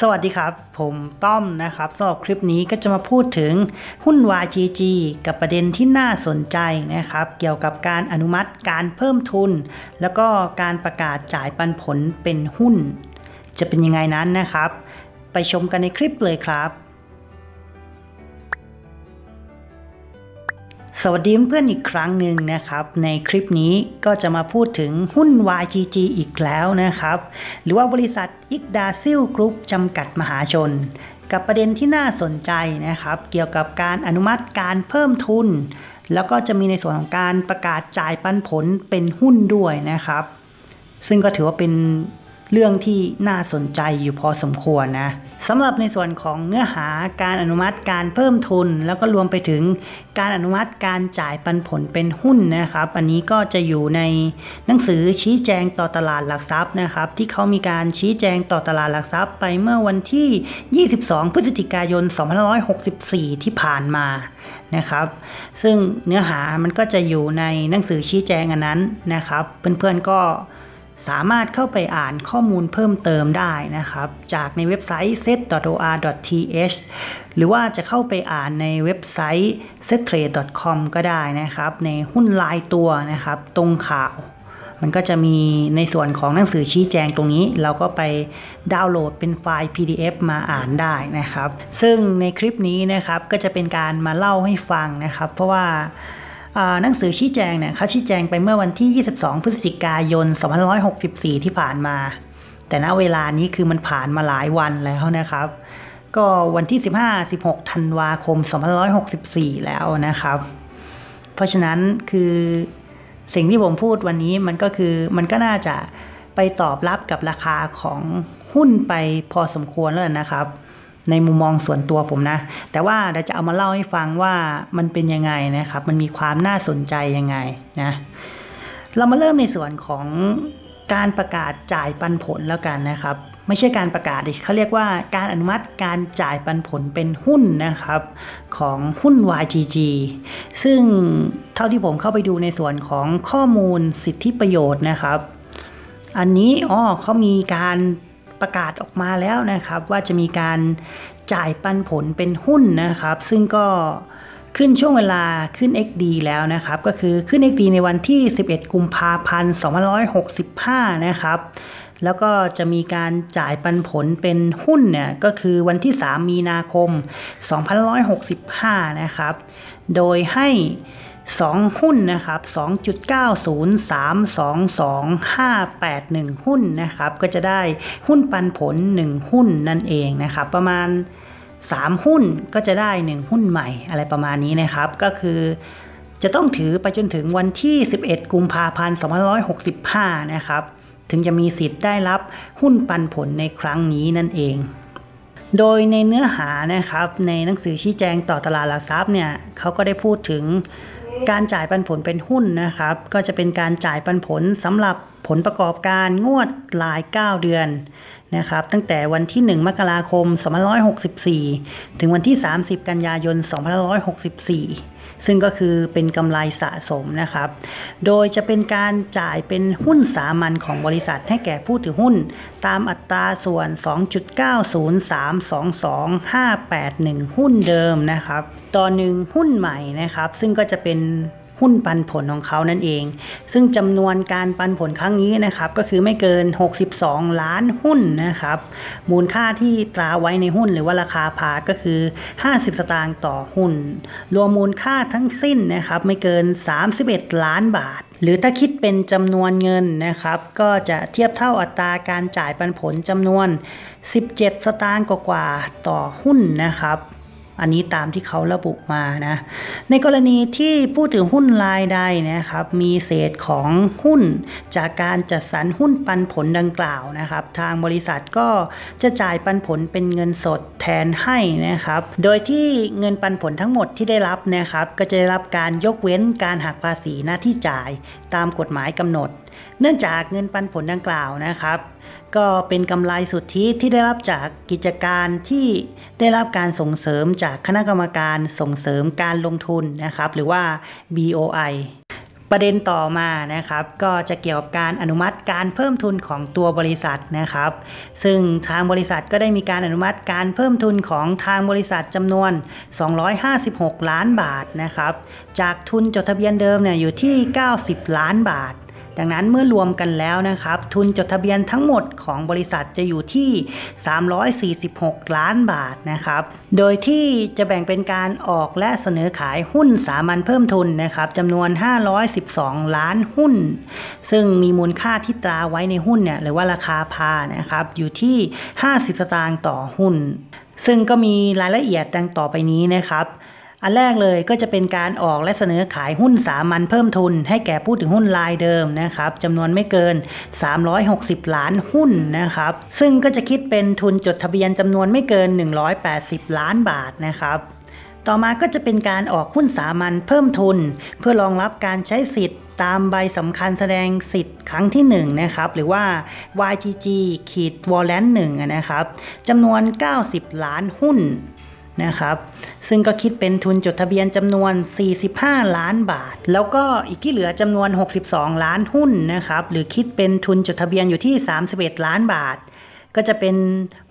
สวัสดีครับ ผมต้อมนะครับสำหรับคลิปนี้ก็จะมาพูดถึงหุ้น YGG กับประเด็นที่น่าสนใจนะครับ เกี่ยวกับการอนุมัติการเพิ่มทุน แล้วก็การประกาศจ่ายปันผลเป็นหุ้น จะเป็นยังไงนั้นนะครับ ไปชมกันในคลิปเลยครับ สวัสดีเพื่อนอีกครั้งหนึ่งนะครับ ในคลิปนี้ก็จะมาพูดถึงหุ้น YGG อีกแล้วนะครับ หรือว่าบริษัทอิกดาซิลกรุ๊ปจำกัดมหาชน กับประเด็นที่น่าสนใจนะครับ เกี่ยวกับการอนุมัติการเพิ่มทุน แล้วก็จะมีในส่วนของการประกาศจ่ายปันผลเป็นหุ้นด้วยนะครับ ซึ่งก็ถือว่าเป็น เรื่องที่น่าสนใจอยู่พอสมควรนะสำหรับในส่วนของเนื้อหาการอนุมัติการเพิ่มทุน แล้วก็รวมไปถึงการอนุมัติการจ่ายปันผลเป็นหุ้นนะครับ อันนี้ก็จะอยู่ในหนังสือชี้แจงต่อตลาดหลักทรัพย์นะครับ ที่เขามีการชี้แจงต่อตลาดหลักทรัพย์ ไปเมื่อวันที่ 22 พฤศจิกายน 2564 ที่ผ่านมานะครับ ซึ่งเนื้อหามันก็จะอยู่ในหนังสือชี้แจงอันนั้นนะครับ เพื่อนๆก็ สามารถเข้าไปอ่านข้อมูลเพิ่มเติมได้นะครับ จากในเว็บไซต์ set.or.th หรือว่าจะเข้าไปอ่านในเว็บไซต์ settrade.com ก็ได้นะครับ ในหุ้นลายตัวนะครับ ตรงข่าว มันก็จะมีในส่วนของหนังสือชี้แจงตรงนี้ เราก็ไปดาวน์โหลดเป็นไฟล์ PDF มาอ่านได้นะครับ ซึ่งในคลิปนี้นะครับก็จะเป็นการมาเล่าให้ฟังนะครับ เพราะว่า หนังสือชี้แจงเนี่ยเขาชี้แจงไปเมื่อวันที่ 22 พฤศจิกายน 2564 ที่ผ่านมา แต่ณเวลานี้คือมันผ่านมาหลายวันแล้วนะครับ ก็วันที่ 15-16 ธันวาคม 2564 แล้วนะครับ เพราะฉะนั้นคือสิ่งที่ผมพูดวันนี้มันก็คือมันก็น่าจะไปตอบรับกับราคาของหุ้นไปพอสมควรแล้วนะครับ ในมุมมองส่วนตัวผมนะ แต่ว่าเดี๋ยวจะเอามาเล่าให้ฟังว่ามันเป็นยังไงนะครับ มันมีความน่าสนใจยังไงนะ เรามาเริ่มในส่วนของการประกาศจ่ายปันผลแล้วกันนะครับ ไม่ใช่การประกาศดิเขาเรียกว่าการอนุมัติการจ่ายปันผลเป็นหุ้นนะครับ ของหุ้น YGG ซึ่งเท่าที่ผมเข้าไปดูในส่วนของข้อมูลสิทธิประโยชน์นะครับ อันนี้อ๋อเขามีการ ประกาศออกมาแล้วนะครับ ว่าจะมีการจ่ายปันผลเป็นหุ้นนะครับ ซึ่งก็ขึ้นช่วงเวลาขึ้น XD แล้วนะครับ ก็คือขึ้น XD ในวันที่ 11 กุมภาพันธ์ 2565 นะครับ แล้วก็จะมีการจ่ายปันผลเป็นหุ้นเนี่ยก็คือวันที่ 3 มีนาคม 2565 นะครับ โดยให้ 2 หุ้นนะครับ 2.90322หุ้นนะครับ ก็จะได้หุ้นปันผล 1 หุ้นนั่นเองนะครับ ประมาณ 3 หุ้นก็จะได้ 1 หุ้นใหม่อะไรประมาณนี้นะครับ ก็คือจะต้องถือไปจนถึงวันที่ 11 กุมภาพันธ์2565 นะครับ ถึงจะมีสิทธิ์ได้รับหุ้นปันผลในครั้งนี้นั่นเอง โดยในเนื้อหานะครับ ในหนังสือชี้แจงต่อตลาดหลักทรัพย์เนี่ยเขาก็ได้พูดถึง การจ่ายปันผลเป็นหุ้นนะครับ ก็จะเป็นการจ่ายปันผลสำหรับผลประกอบการงวดราย 9 เดือน นะครับตั้งแต่วันที่ 1 มกราคม 2564 ถึงวันที่ 30 กันยายน 2564 ซึ่งก็คือเป็นกำไรสะสมนะครับ โดยจะเป็นการจ่ายเป็นหุ้นสามัญของบริษัทให้แก่ผู้ถือหุ้น ตามอัตราส่วน 2.9032251หุ้นเดิมนะครับ ต่อหนึ่งหุ้นใหม่นะครับ ซึ่งก็จะเป็น หุ้นปันผลของเขานั่นเอง ซึ่งจำนวนการปันผลครั้งนี้นะครับก็คือไม่เกิน 62 ล้านหุ้นนะครับมูลค่าที่ตราไว้ในหุ้นหรือว่าราคาพาก็คือ 50 สตางค์ต่อหุ้น รวมมูลค่าทั้งสิ้นนะครับไม่เกิน 31 ล้านบาท หรือถ้าคิดเป็นจำนวนเงินนะครับก็จะเทียบเท่าอัตราการจ่ายปันผลจำนวน 17 สตางค์กว่าต่อหุ้นนะครับ อันนี้ตามที่เขาระบุมานะ ในกรณีที่ผู้ถือหุ้นรายใดนะครับ มีเศษของหุ้นจากการจัดสรรหุ้นปันผลดังกล่าวนะครับ ทางบริษัทก็จะจ่ายปันผลเป็นเงินสดแทนให้นะครับ โดยที่เงินปันผลทั้งหมดที่ได้รับนะครับ ก็จะได้รับการยกเว้นการหักภาษีหน้าที่จ่ายตามกฎหมายกำหนด เนื่องจากเงินปันผลดังกล่าวนะครับ ก็เป็นกำไรสุทธิที่ได้รับจากกิจการที่ได้รับการส่งเสริมจากคณะกรรมการส่งเสริมการลงทุนนะครับ หรือว่า BOI ประเด็นต่อมานะครับ ก็จะเกี่ยวกับการอนุมัติการเพิ่มทุนของตัวบริษัทนะครับ ซึ่งทางบริษัทก็ได้มีการอนุมัติการเพิ่มทุนของทางบริษัทจำนวน 256 ล้านบาทนะครับ จากทุนจดทะเบียนเดิมเนี่ยอยู่ที่ 90 ล้านบาท ดังนั้นเมื่อรวมกันแล้วนะครับ ทุนจดทะเบียนทั้งหมดของบริษัทจะอยู่ที่ 346 ล้านบาทนะครับ โดยที่จะแบ่งเป็นการออกและเสนอขายหุ้นสามัญเพิ่มทุนนะครับจำนวน 512 ล้านหุ้น ซึ่งมีมูลค่าที่ตราไว้ในหุ้นเนี่ยหรือว่าราคาพานะครับอยู่ที่ 50 สตางค์ต่อหุ้น ซึ่งก็มีรายละเอียดดังต่อไปนี้นะครับ อันแรกเลยก็จะเป็นการออกและเสนอขายหุ้นสามัญเพิ่มทุน ให้แก่ผู้ถือหุ้นรายเดิมนะครับจำนวนไม่เกิน 360 ล้านหุ้นนะครับ ซึ่งก็จะคิดเป็นทุนจดทะเบียนจำนวนไม่เกิน 180 ล้านบาทนะครับต่อมาก็จะเป็นการออกหุ้นสามัญเพิ่มทุน เพื่อรองรับการใช้สิทธิ์ตามใบสำคัญแสดงสิทธิ์ครั้งที่ 1 นะครับ หรือว่า YGG ขีด Warrant 1นะครับจำนวน 90 ล้านหุ้น นะครับ ซึ่งก็คิดเป็นทุนจดทะเบียนจำนวน 45 ล้านบาท แล้วก็อีกที่เหลือจำนวน 62 ล้านหุ้นนะครับ หรือคิดเป็นทุนจดทะเบียนอยู่ที่ 31 ล้านบาท ก็จะเป็น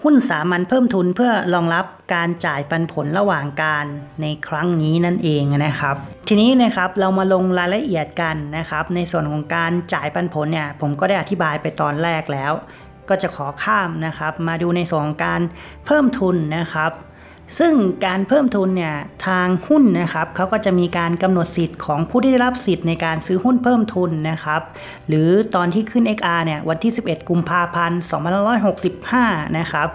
หุ้นสามัญเพิ่มทุนเพื่อรองรับการจ่ายปันผลระหว่างการในครั้งนี้นั่นเองนะครับ ทีนี้นะครับเรามาลงรายละเอียดกันนะครับ ในส่วนของการจ่ายปันผลเนี่ยผมก็ได้อธิบายไปตอนแรกแล้ว ก็จะขอข้ามนะครับ มาดูในส่วนของการเพิ่มทุนนะครับ ซึ่งการเพิ่มทุนเนี่ยทางหุ้นนะครับเขาก็จะมีการกำหนดสิทธิ์ของผู้ที่ได้รับสิทธิ์ในการซื้อหุ้นเพิ่มทุนนะครับ หรือตอนที่ขึ้น XR เนี่ยวันที่ 11 กุมภาพันธ์2565 นะครับ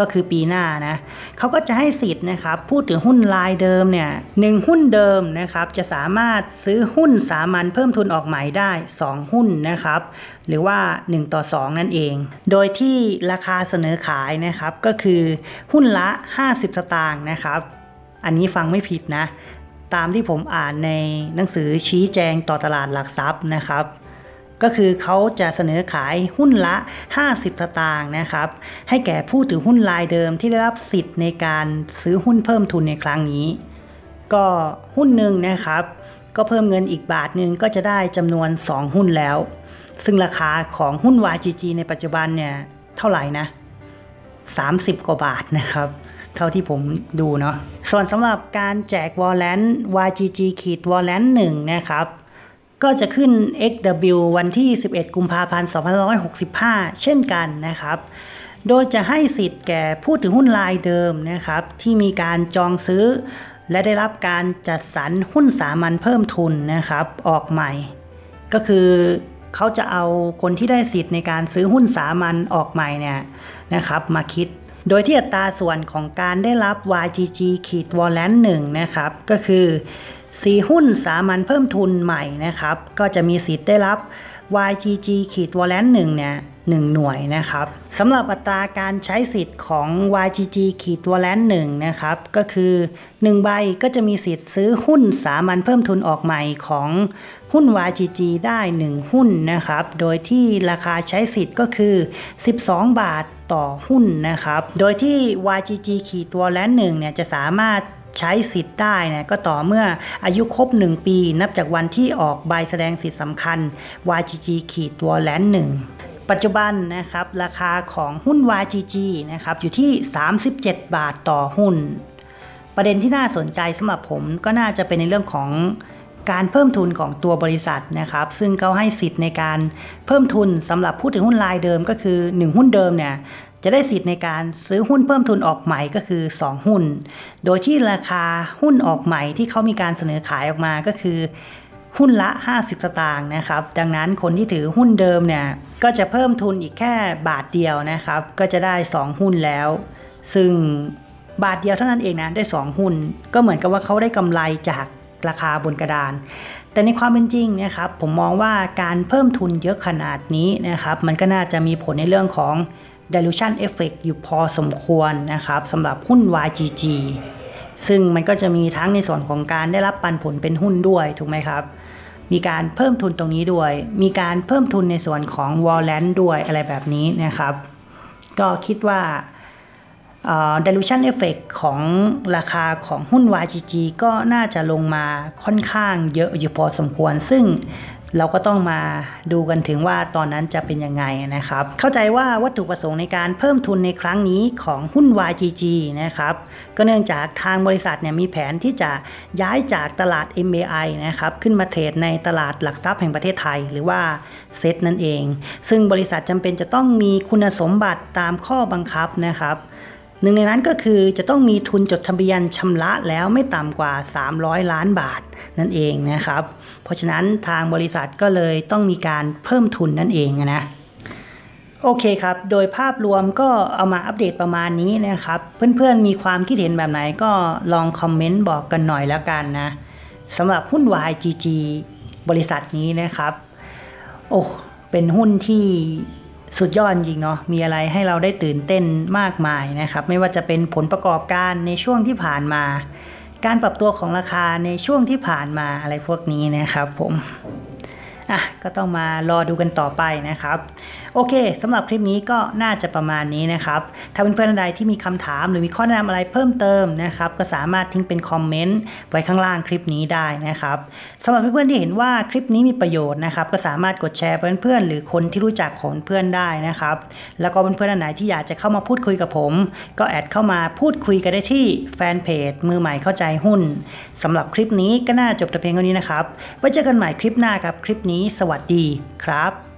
ก็คือปีหน้านะเขาก็จะให้สิทธิ์นะครับพูดถึงหุ้นรายเดิมเนี่ยหนึ่งหุ้นเดิมนะครับจะสามารถซื้อหุ้นสามัญเพิ่มทุนออกใหม่ได้ 2 หุ้นนะครับ หรือว่า 1 ต่อ 2 นั่นเอง โดยที่ราคาเสนอขายนะครับก็คือหุ้นละ 50 สตางค์นะครับ อันนี้ฟังไม่ผิดนะ ตามที่ผมอ่านในหนังสือชี้แจงต่อตลาดหลักทรัพย์นะครับ ก็คือเขาจะเสนอขายหุ้นละ 50 สตางค์นะครับ ให้แก่ผู้ถือหุ้นรายเดิมที่ได้รับสิทธิ์ในการซื้อหุ้นเพิ่มทุนในครั้งนี้ ก็หุ้นหนึ่งนะครับ ก็เพิ่มเงินอีกบาทหนึ่งก็จะได้จำนวน 2 หุ้นแล้ว ซึ่งราคาของหุ้น YGG ในปัจจุบันเนี่ยเท่าไหร่นะ 30 กว่าบาทนะครับเท่าที่ผมดูเนาะส่วนสำหรับการแจกวอลเลน YGG ขีดวอลเลน1นะครับ ก็จะขึ้น XW วันที่ 11 กุมภาพันธ์2565 เช่นกันนะครับ โดยจะให้สิทธิ์แก่ผู้ถือหุ้นรายเดิมนะครับ ที่มีการจองซื้อ และได้รับการจัดสรรหุ้นสามัญเพิ่มทุนนะครับ ออกใหม่ ก็คือเขาจะเอาคนที่ได้สิทธิ์ในการซื้อหุ้นสามัญออกใหม่เนี่ยนะครับ มาคิด โดยที่อัตราส่วนของการได้รับ YGG ขีด Warrant 1นะครับ ก็คือ 4หุ้นสามัญเพิ่มทุนใหม่นะครับ ก็จะมีสิทธิ์ได้รับ YGG ขีด Warrant 1เนี่ย1หน่วยนะครับสำหรับอัตราการใช้สิทธิ์ของ YGG ขีด Warrant 1นะครับก็คือ 1 ใบก็จะมีสิทธิ์ซื้อหุ้นสามัญเพิ่มทุนออกใหม่ของหุ้น YGG ได้ 1 หุ้นนะครับ โดยที่ราคาใช้สิทธิ์ก็คือ 12 บาทต่อหุ้นนะครับ โดยที่ YGG ขีด Warrant 1เนี่ยจะสามารถ ใช้สิทธิ์ได้นะก็ต่อเมื่ออายุครบ 1 ปี นับจากวันที่ออกใบแสดงสิทธิ์สำคัญ YGG ขีด Warrant 1ปัจจุบันนะครับราคาของหุ้น YGG นะครับอยู่ที่ 37 บาทต่อหุ้น ประเด็นที่น่าสนใจสำหรับผมก็น่าจะเป็นในเรื่องของการเพิ่มทุนของตัวบริษัทนะครับ ซึ่งเขาให้สิทธิ์ในการเพิ่มทุนสำหรับผู้ถือหุ้นรายเดิมก็คือ 1 หุ้นเดิมเนี่ย จะได้สิทธิ์ในการซื้อหุ้นเพิ่มทุนออกใหม่ก็คือ 2 หุ้น โดยที่ราคาหุ้นออกใหม่ที่เขามีการเสนอขายออกมาก็คือหุ้นละ 50 สตางค์นะครับ ดังนั้นคนที่ถือหุ้นเดิมเนี่ย ก็จะเพิ่มทุนอีกแค่บาทเดียวนะครับ ก็จะได้ 2 หุ้นแล้ว ซึ่งบาทเดียวเท่านั้นเองนะ ได้ 2 หุ้น ก็เหมือนกับว่าเขาได้กำไรจากราคาบนกระดาน แต่ในความเป็นจริงนะครับ ผมมองว่าการเพิ่มทุนเยอะขนาดนี้นะครับ มันก็น่าจะมีผลในเรื่องของ dilution effect อยู่พอสมควรนะครับสำหรับหุ้น YGG ซึ่งมันก็จะมีทั้งในส่วนของการได้รับปันผลเป็นหุ้นด้วย ถูกไหมครับ มีการเพิ่มทุนตรงนี้ด้วย มีการเพิ่มทุนในส่วนของ warrant ด้วยอะไรแบบนี้นะครับ ก็คิดว่า dilution effect ของราคาของหุ้น YGG ก็น่าจะลงมาค่อนข้างเยอะอยู่พอสมควร ซึ่ง เราก็ต้องมาดูกันถึงว่าตอนนั้นจะเป็นยังไงนะครับ เข้าใจว่าวัตถุประสงค์ในการเพิ่มทุนในครั้งนี้ของหุ้น YGG นะครับ ก็เนื่องจากทางบริษัทเนี่ยมีแผนที่จะย้ายจากตลาด MAI นะครับขึ้นมาเทรดในตลาดหลักทรัพย์แห่งประเทศไทย หรือว่าเซตนั่นเอง ซึ่งบริษัทจำเป็นจะต้องมีคุณสมบัติตามข้อบังคับนะครับ หนึ่งในนั้นก็คือจะต้องมีทุนจดทะเบียนชำระแล้วไม่ต่ำกว่า 300 ล้านบาทนั่นเองนะครับ เพราะฉะนั้นทางบริษัทก็เลยต้องมีการเพิ่มทุนนั่นเองนะโอเคครับ โดยภาพรวมก็เอามาอัปเดตประมาณนี้นะครับ เพื่อนๆมีความคิดเห็นแบบไหนก็ลองคอมเมนต์บอกกันหน่อยแล้วกันนะสำหรับหุ้น YGG บริษัทนี้นะครับ โอ้ เป็นหุ้นที่ สุดยอดจริงเนาะมีอะไรให้เราได้ตื่นเต้นมากมายนะครับ ไม่ว่าจะเป็นผลประกอบการในช่วงที่ผ่านมา การปรับตัวของราคาในช่วงที่ผ่านมาอะไรพวกนี้นะครับผม อะก็ต้องมารอดูกันต่อไปนะครับ โอเคสำหรับคลิปนี้ก็น่าจะประมาณนี้นะครับ ถ้าเพื่อนๆใดที่มีคำถามหรือมีข้อแนะนำอะไรเพิ่มเติมนะครับ ก็สามารถทิ้งเป็นคอมเมนต์ไว้ข้างล่างคลิปนี้ได้นะครับสำหรับเพื่อนๆที่เห็นว่าคลิปนี้มีประโยชน์นะครับ ก็สามารถกดแชร์เพื่อนๆหรือคนที่รู้จักของเพื่อนได้นะครับ แล้วก็เพื่อนๆท่านไหนที่อยากจะเข้ามาพูดคุยกับผม ก็แอดเข้ามาพูดคุยกันได้ที่แฟนเพจมือใหม่เข้าใจหุ้นสำหรับคลิปนี้ก็น่าจบแต่เพียงเท่านี้นะครับไว้เจอกันใหม่คลิปหน้าครับคลิปนี้นี้สวัสดีครับ